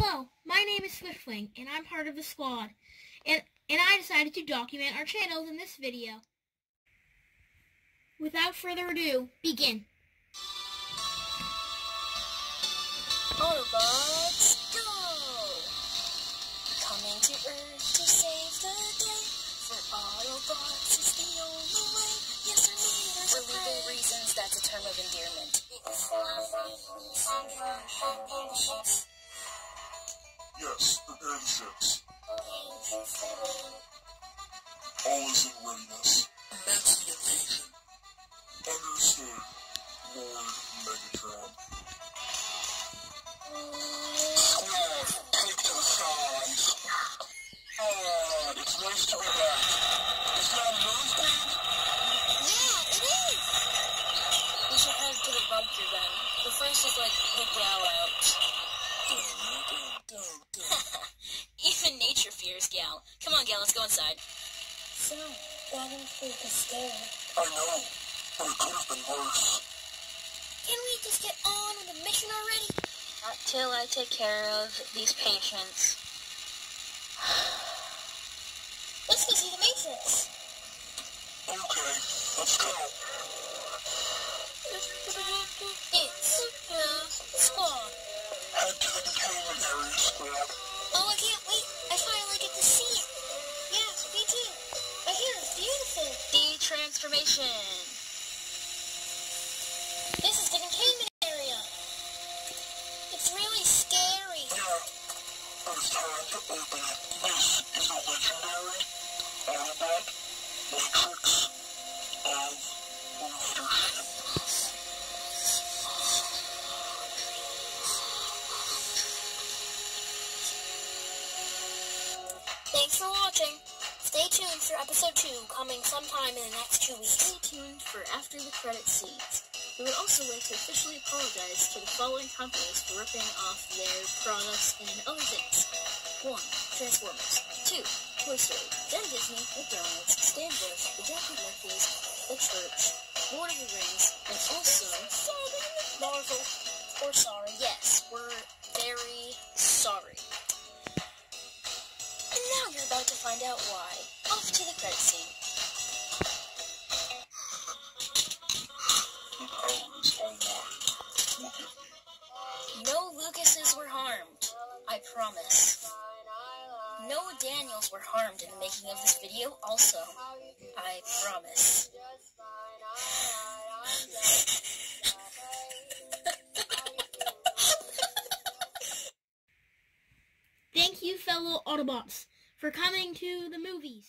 Hello, my name is Swiftwing, and I'm part of the squad. And, and I decided to document our channels in this video. Without further ado, begin. Autobots, go! Coming to Earth to save the day. For Autobots is the only way. Yes, our leaders For legal reasons, that's a term of endearment. Yes, prepare the ships. All is in readiness. Commence the invasion. Understood, Lord Megatron. Squad, take to the skies. Ah, it's nice to be back. Is that an earthquake? Yeah, it is! We should head to the bunker then. The first is like the gal out. Even nature fears Gal. Come on, Gal, let's go inside. So, that earthquake is scary. I know, but it could have been worse. Can we just get on with the mission already? Not till I take care of these patients. Let's go see the Matrix. Okay, let's go. It's the squad. Head to the containment area, squad. Oh, I can't De-transformation. This is the containment area. It's really scary. Yeah, it's time to open it. This is a legendary Autobot Matrix of Leadership. Thanks for watching. Stay tuned for episode 2 coming sometime in the next two weeks. Stay tuned for after the credit scenes. We would also like to officially apologize to the following companies for ripping off their products and other things. 1. Transformers. 2. Toy Story. Then Disney, McDonald's, Stan Bush, the Jackie Murphys, The Church, Lord of the Rings, and also Marvel. We're sorry. Yes, we're No Lucases were harmed. I promise. No Daniels were harmed in the making of this video also. I promise. Thank you, fellow Autobots, for coming to the movie.